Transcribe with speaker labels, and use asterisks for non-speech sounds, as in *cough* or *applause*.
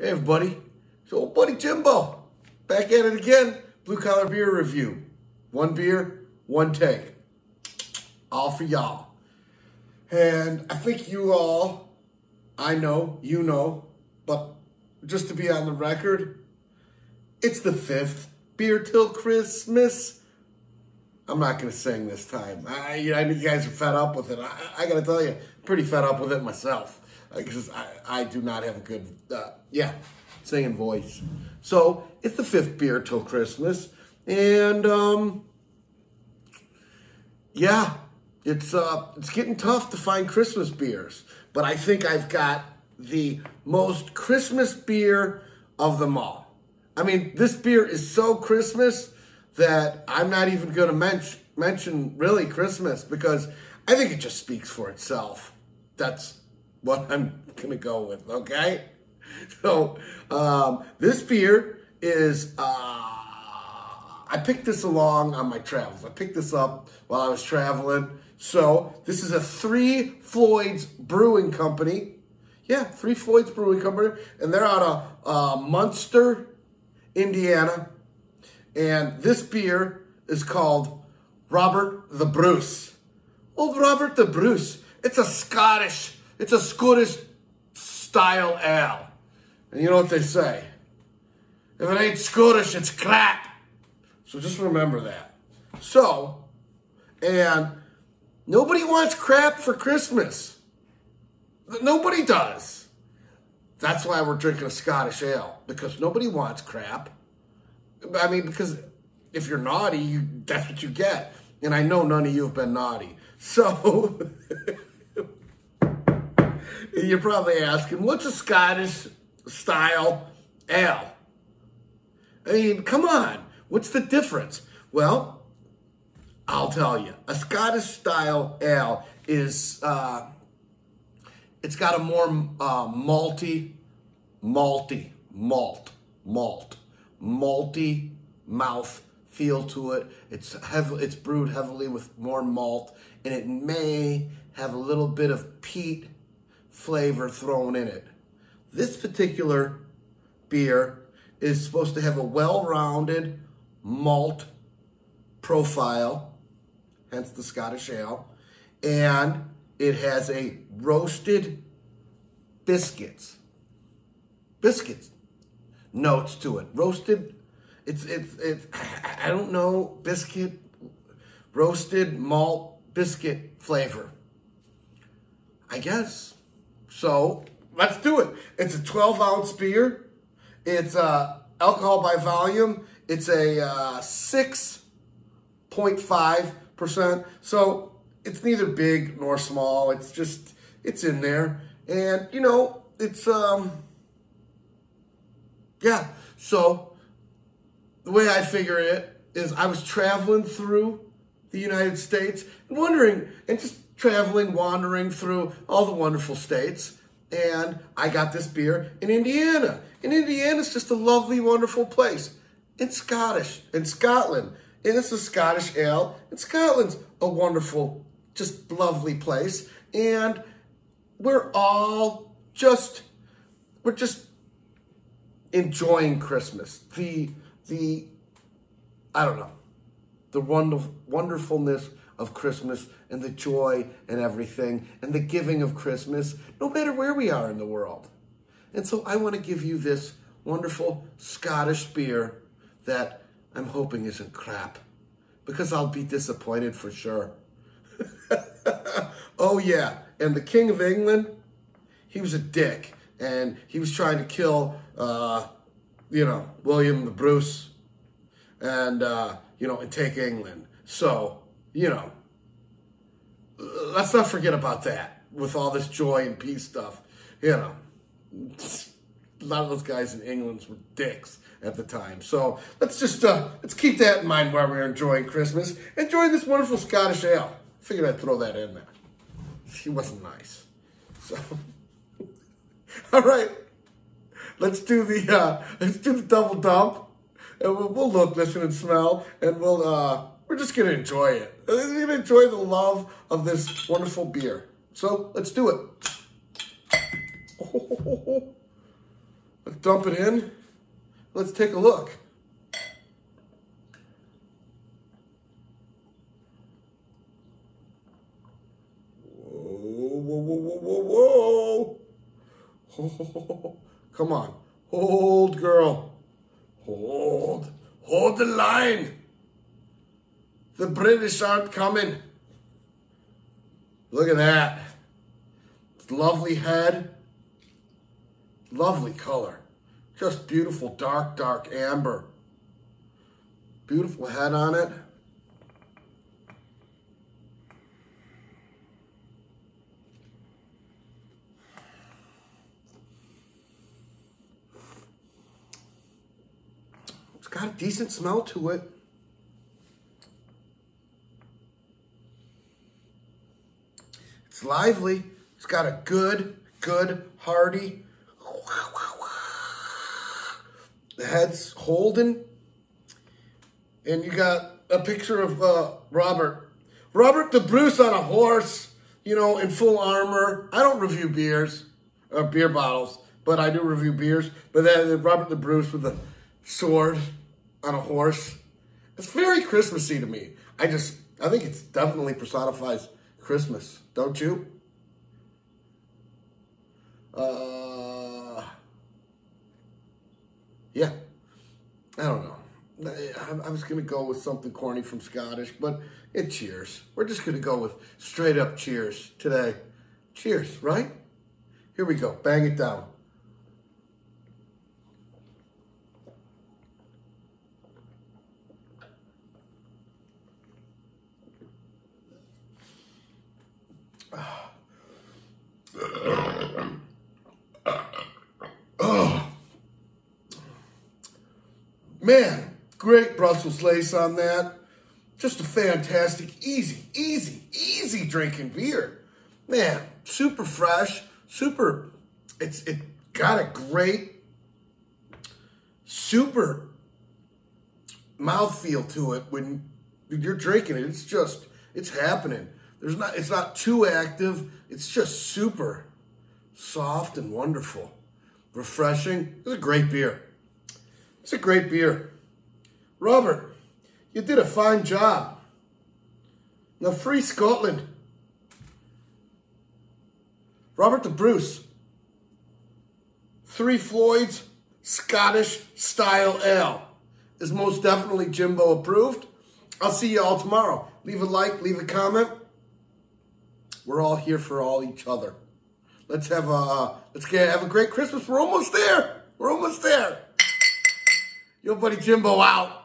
Speaker 1: Hey, everybody. It's old buddy Jimbo. Back at it again. Blue Collar Beer Review. One beer, one take. All for y'all. And I think you all, I know, you know, but just to be on the record, it's the fifth beer till Christmas. I'm not going to sing this time. I, I know you guys are fed up with it. I, I got to tell you, pretty fed up with it myself because I, I do not have a good, uh, yeah, singing voice. So it's the fifth beer till Christmas. And, um, yeah, it's, uh, it's getting tough to find Christmas beers. But I think I've got the most Christmas beer of them all. I mean, this beer is so Christmas that I'm not even going to mention mention really Christmas because I think it just speaks for itself. That's what I'm going to go with, okay? So, um, this beer is, uh, I picked this along on my travels. I picked this up while I was traveling. So, this is a Three Floyds Brewing Company. Yeah, Three Floyds Brewing Company. And they're out of uh, Munster, Indiana. And this beer is called Robert the Bruce. Old Robert the Bruce. It's a Scottish it's a Scottish style ale. And you know what they say? If it ain't Scottish, it's crap. So just remember that. So, and nobody wants crap for Christmas. Nobody does. That's why we're drinking a Scottish ale, because nobody wants crap. I mean, because if you're naughty, you, that's what you get. And I know none of you have been naughty. So, *laughs* You're probably asking, what's a Scottish style ale? I mean, come on. What's the difference? Well, I'll tell you. A Scottish style ale is, uh, it's got a more uh, malty, malty, malt, malt, malty mouth feel to it. It's heavy, it's brewed heavily with more malt, and it may have a little bit of peat flavor thrown in it. This particular beer is supposed to have a well-rounded malt profile, hence the Scottish ale, and it has a roasted biscuits, biscuits notes to it. Roasted, it's, it's, it's, I don't know, biscuit, roasted malt biscuit flavor. I guess. So let's do it. It's a 12 ounce beer. It's uh, alcohol by volume. It's a uh, 6.5%. So it's neither big nor small. It's just, it's in there. And, you know, it's, um, yeah. So the way I figure it is I was traveling through the United States and wondering, and just traveling, wandering through all the wonderful states. And I got this beer in Indiana. And Indiana's just a lovely, wonderful place. It's Scottish, in Scotland. And it's a Scottish ale. And Scotland's a wonderful, just lovely place. And we're all just, we're just enjoying Christmas. The, the, I don't know, the wonderfulness of Christmas and the joy and everything and the giving of Christmas, no matter where we are in the world. And so I want to give you this wonderful Scottish beer that I'm hoping isn't crap because I'll be disappointed for sure. *laughs* oh, yeah. And the King of England, he was a dick and he was trying to kill, uh, you know, William the Bruce and, uh, you know, and take England. So you know, let's not forget about that with all this joy and peace stuff. You know, a lot of those guys in England were dicks at the time. So let's just uh, let's keep that in mind while we're enjoying Christmas. Enjoy this wonderful Scottish ale. Figured I'd throw that in there. He wasn't nice. So, *laughs* all right, let's do the uh, let's do the double dump, and we'll, we'll look, listen, and smell, and we'll. Uh, we're just to enjoy it. We're going to enjoy the love of this wonderful beer. So let's do it. *laughs* Let's dump it in. Let's take a look. Whoa, whoa, whoa, whoa, whoa, whoa. *laughs* Come on. Hold, girl. Hold. Hold the line. The British aren't coming. Look at that. Lovely head. Lovely color. Just beautiful dark, dark amber. Beautiful head on it. It's got a decent smell to it. It's lively. It's got a good, good, hearty. The head's holding. And you got a picture of uh, Robert. Robert the Bruce on a horse, you know, in full armor. I don't review beers, or beer bottles, but I do review beers. But then Robert the Bruce with a sword on a horse. It's very Christmassy to me. I just, I think it's definitely personifies Christmas, don't you? Uh, yeah, I don't know. I, I was going to go with something corny from Scottish, but it cheers. We're just going to go with straight up cheers today. Cheers, right? Here we go. Bang it down. Man, great Brussels lace on that. Just a fantastic, easy, easy, easy drinking beer. Man, super fresh, super, it's it got a great, super mouthfeel to it when you're drinking it. It's just, it's happening. There's not, it's not too active. It's just super soft and wonderful, refreshing. It's a great beer. It's a great beer. Robert, you did a fine job. Now, free Scotland. Robert the Bruce. Three Floyds Scottish Style Ale is most definitely Jimbo approved. I'll see you all tomorrow. Leave a like, leave a comment. We're all here for all each other. Let's have a uh, let's get have a great Christmas. We're almost there. We're almost there. Your buddy Jimbo out.